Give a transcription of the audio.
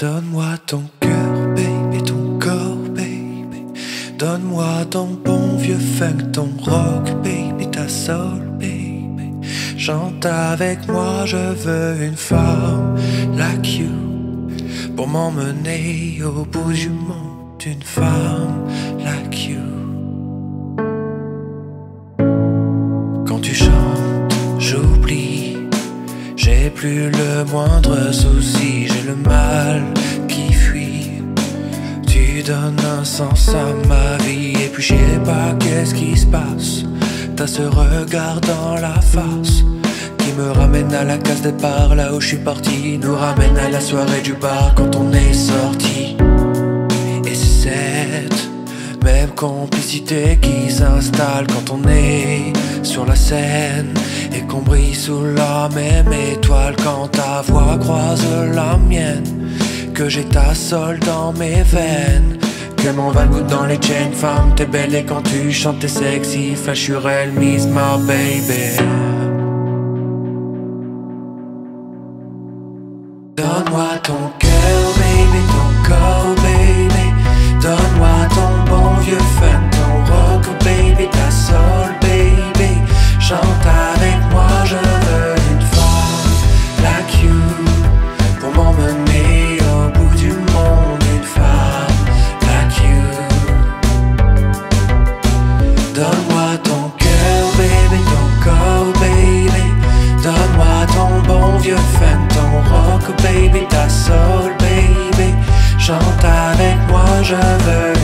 Donne-moi ton cœur, baby, ton corps, baby. Donne-moi ton bon vieux funk, ton rock, baby, ta soul, baby. Chante avec moi, je veux une femme like you. Pour m'emmener au bout du monde, une femme like you. Quand tu chantes, j'oublie. J'ai plus le moindre souci, Tu donnes un sens à ma vie, et puis je sais pas qu'est-ce qui se passe. T'as ce regard dans la face qui me ramène à la case départ, là où je suis parti. Nous ramène à la soirée du bar quand on est sorti. Et c'est cette même complicité qui s'installe quand on est sur la scène et qu'on brille sous la même étoile quand ta voix croise la mienne. Que j'ai ta sol dans mes veines. Que mon val goûte dans les chaînes, femme, t'es belle et quand tu chantes t'es sexy, flash sur elle, miss my baby. Donne-moi ton baby, ta soul baby. Chante avec moi, je veux